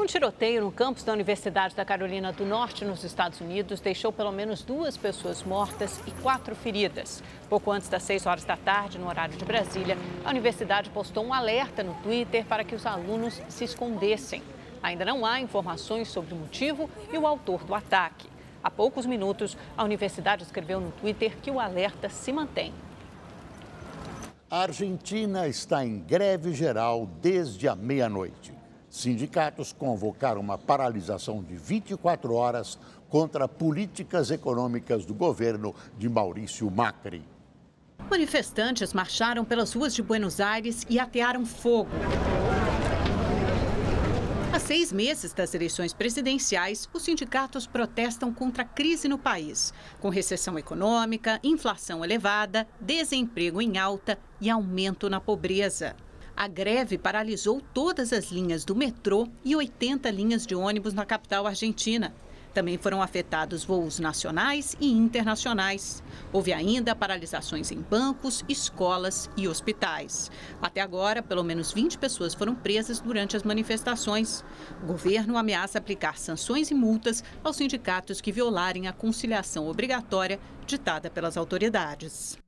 Um tiroteio no campus da Universidade da Carolina do Norte, nos Estados Unidos, deixou pelo menos duas pessoas mortas e quatro feridas. Pouco antes das 6 horas da tarde, no horário de Brasília, a universidade postou um alerta no Twitter para que os alunos se escondessem. Ainda não há informações sobre o motivo e o autor do ataque. Há poucos minutos, a universidade escreveu no Twitter que o alerta se mantém. A Argentina está em greve geral desde a meia-noite. Sindicatos convocaram uma paralisação de 24 horas contra políticas econômicas do governo de Maurício Macri. Manifestantes marcharam pelas ruas de Buenos Aires e atearam fogo. Há seis meses das eleições presidenciais, os sindicatos protestam contra a crise no país, com recessão econômica, inflação elevada, desemprego em alta e aumento na pobreza. A greve paralisou todas as linhas do metrô e 80 linhas de ônibus na capital argentina. Também foram afetados voos nacionais e internacionais. Houve ainda paralisações em bancos, escolas e hospitais. Até agora, pelo menos 20 pessoas foram presas durante as manifestações. O governo ameaça aplicar sanções e multas aos sindicatos que violarem a conciliação obrigatória ditada pelas autoridades.